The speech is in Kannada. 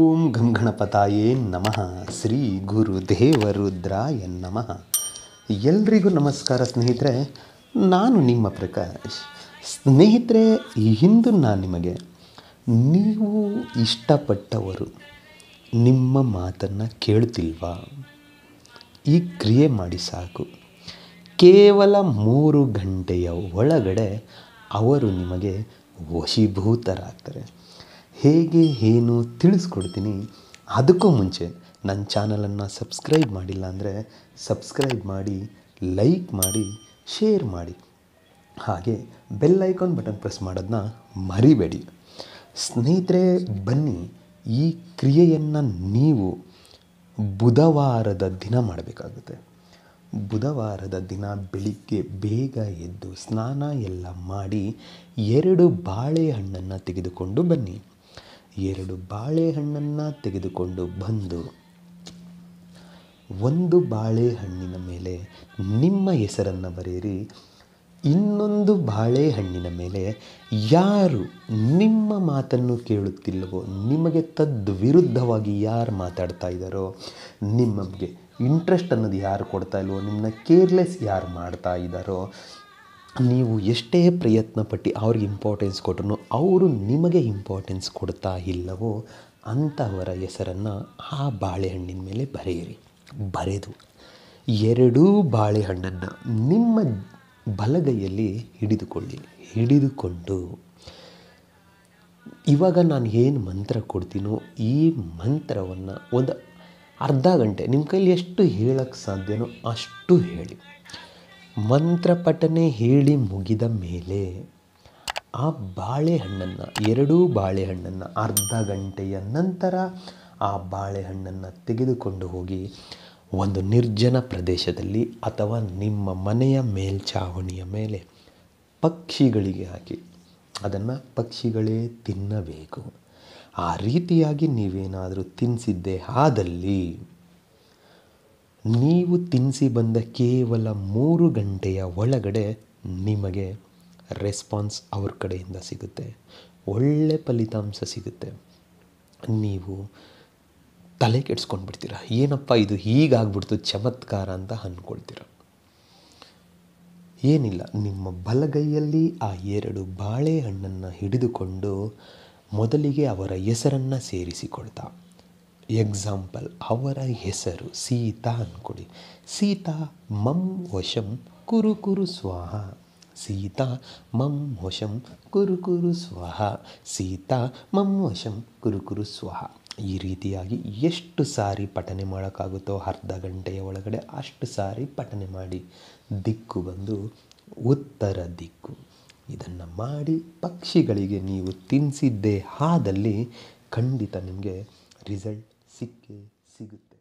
ಓಂ ಗಂ ಗಣಪತಾಯೇ ನಮಃ. ಶ್ರೀ ಗುರು ದೇವರುದ್ರಾಯ ನಮಃ. ಎಲ್ರಿಗೂ ನಮಸ್ಕಾರ ಸ್ನೇಹಿತರೆ, ನಾನು ನಿಮ್ಮ ಪ್ರಕಾಶ್. ಸ್ನೇಹಿತರೆ ಇಂದು ನಾನು ನಿಮಗೆ, ನೀವು ಇಷ್ಟಪಟ್ಟವರು ನಿಮ್ಮ ಮಾತನ್ನು ಕೇಳ್ತಿಲ್ವಾ? ಈ ಕ್ರಿಯೆ ಮಾಡಿ ಸಾಕು. ಕೇವಲ ಮೂರು ಗಂಟೆಯ ಒಳಗಡೆ ಅವರು ನಿಮಗೆ ವಶೀಭೂತರಾಗ್ತಾರೆ. ಹೇಗೆ ಏನು ತಿಳಿಸ್ಕೊಡ್ತೀನಿ ಅದಕ್ಕೂ ಮುಂಚೆ ನನ್ನ ಚಾನಲನ್ನು ಸಬ್ಸ್ಕ್ರೈಬ್ ಮಾಡಿಲ್ಲ ಅಂದರೆ ಸಬ್ಸ್ಕ್ರೈಬ್ ಮಾಡಿ, ಲೈಕ್ ಮಾಡಿ, ಶೇರ್ ಮಾಡಿ. ಹಾಗೆ ಬೆಲ್ ಐಕಾನ್ ಬಟನ್ ಪ್ರೆಸ್ ಮಾಡೋದನ್ನ ಮರಿಬೇಡಿ. ಸ್ನೇಹಿತರೆ, ಬನ್ನಿ ಈ ಕ್ರಿಯೆಯನ್ನು ನೀವು ಬುಧವಾರದ ದಿನ ಮಾಡಬೇಕಾಗುತ್ತೆ. ಬುಧವಾರದ ದಿನ ಬೆಳಿಗ್ಗೆ ಬೇಗ ಎದ್ದು ಸ್ನಾನ ಎಲ್ಲ ಮಾಡಿ ಎರಡು ಬಾಳೆಹಣ್ಣನ್ನು ತೆಗೆದುಕೊಂಡು ಬನ್ನಿ. ಎರಡು ಬಾಳೆಹಣ್ಣನ್ನು ತೆಗೆದುಕೊಂಡು ಬಂದು, ಒಂದು ಬಾಳೆಹಣ್ಣಿನ ಮೇಲೆ ನಿಮ್ಮ ಹೆಸರನ್ನು ಬರೆಯಿರಿ, ಇನ್ನೊಂದು ಬಾಳೆಹಣ್ಣಿನ ಮೇಲೆ ಯಾರು ನಿಮ್ಮ ಮಾತನ್ನು ಕೇಳುತ್ತಿಲ್ಲವೋ, ನಿಮಗೆ ತದ್ವಿರುದ್ಧವಾಗಿ ಯಾರು ಮಾತಾಡ್ತಾ ಇದ್ದಾರೋ, ನಿಮಗೆ ಇಂಟ್ರೆಸ್ಟ್ ಅನ್ನೋದು ಯಾರು ಕೊಡ್ತಾ ಇಲ್ವೋ, ನಿಮ್ಮನ್ನ ಕೇರ್ಲೆಸ್ ಯಾರು ಮಾಡ್ತಾ ಇದ್ದಾರೋ ನೀವು ಎಷ್ಟೇ ಪ್ರಯತ್ನ ಪಟ್ಟು ಅವ್ರಿಗೆ ಇಂಪಾರ್ಟೆನ್ಸ್ ಕೊಟ್ಟರು ಅವರು ನಿಮಗೆ ಇಂಪಾರ್ಟೆನ್ಸ್ ಕೊಡ್ತಾ ಇಲ್ಲವೋ ಅಂಥವರ ಹೆಸರನ್ನು ಆ ಬಾಳೆಹಣ್ಣಿನ ಮೇಲೆ ಬರೆಯಿರಿ. ಬರೆದು ಎರಡೂ ಬಾಳೆಹಣ್ಣನ್ನು ನಿಮ್ಮ ಬಲಗೈಯಲ್ಲಿ ಹಿಡಿದುಕೊಳ್ಳಿ. ಹಿಡಿದುಕೊಂಡು ಇವಾಗ ನಾನು ಏನು ಮಂತ್ರ ಕೊಡ್ತೀನೋ ಈ ಮಂತ್ರವನ್ನು ಒಂದು ಅರ್ಧ ಗಂಟೆ, ನಿಮ್ಮ ಕೈಲಿ ಎಷ್ಟು ಹೇಳಕ್ಕೆ ಸಾಧ್ಯನೋ ಅಷ್ಟು ಹೇಳಿ. ಮಂತ್ರ ಪಠನೆ ಹೇಳಿ ಮುಗಿದ ಮೇಲೆ ಆ ಬಾಳೆಹಣ್ಣನ್ನು, ಎರಡೂ ಬಾಳೆಹಣ್ಣನ್ನು ಅರ್ಧ ಗಂಟೆಯ ನಂತರ ಆ ಬಾಳೆಹಣ್ಣನ್ನು ತೆಗೆದುಕೊಂಡು ಹೋಗಿ ಒಂದು ನಿರ್ಜನ ಪ್ರದೇಶದಲ್ಲಿ ಅಥವಾ ನಿಮ್ಮ ಮನೆಯ ಮೇಲ್ಛಾವಣಿಯ ಮೇಲೆ ಪಕ್ಷಿಗಳಿಗೆ ಹಾಕಿ. ಅದನ್ನು ಪಕ್ಷಿಗಳೇ ತಿನ್ನಬೇಕು. ಆ ರೀತಿಯಾಗಿ ನೀವೇನಾದರೂ ತಿನ್ನಿಸಿದ್ದೇ ಆದಲ್ಲಿ ನೀವು ತಿನ್ನಿಸಿ ಬಂದ ಕೇವಲ ಮೂರು ಗಂಟೆಯ ಒಳಗಡೆ ನಿಮಗೆ ರೆಸ್ಪಾನ್ಸ್ ಅವ್ರ ಕಡೆಯಿಂದ ಸಿಗುತ್ತೆ. ಒಳ್ಳೆ ಫಲಿತಾಂಶ ಸಿಗುತ್ತೆ. ನೀವು ತಲೆ ಕೆಡ್ಸ್ಕೊಂಡು ಬಿಡ್ತೀರ ಏನಪ್ಪ ಇದು ಹೀಗಾಗ್ಬಿಡ್ತು ಚಮತ್ಕಾರ ಅಂತ ಅಂದ್ಕೊಳ್ತೀರ ಏನಿಲ್ಲ, ನಿಮ್ಮ ಬಲಗೈಯಲ್ಲಿ ಆ ಎರಡು ಬಾಳೆಹಣ್ಣನ್ನು ಹಿಡಿದುಕೊಂಡು ಮೊದಲಿಗೆ ಅವರ ಹೆಸರನ್ನು ಸೇರಿಸಿಕೊಳ್ತಾ. ಎಕ್ಸಾಂಪಲ್ ಅವರ ಹೆಸರು ಸೀತಾ ಅಂದ್ಕೊಡಿ ಸೀತಾ, ಮಂ ವಶಂ ಕುರು ಕುರು ಸ್ವಾಹ. ಸೀತಾ, ಮಂ ವಶಂ ಕುರು ಕುರು ಸ್ವಾಹ. ಸೀತಾ, ಮಂ ವಶಂ ಕುರು ಕುರು ಸ್ವಾಹ. ಈ ರೀತಿಯಾಗಿ ಎಷ್ಟು ಸಾರಿ ಪಠನೆ ಮಾಡೋಕ್ಕಾಗುತ್ತೋ ಅರ್ಧ ಗಂಟೆಯ ಒಳಗಡೆ ಅಷ್ಟು ಸಾರಿ ಪಠನೆ ಮಾಡಿ. ದಿಕ್ಕು ಬಂದು ಉತ್ತರ ದಿಕ್ಕು. ಇದನ್ನು ಮಾಡಿ ಪಕ್ಷಿಗಳಿಗೆ ನೀವು ತಿನ್ನಿಸಿದ್ದೇ ಆದಲ್ಲಿ ಖಂಡಿತ ನಿಮಗೆ ರಿಸಲ್ಟ್ ಸಿಕ್ಕೇ ಸಿಗುತ್ತೆ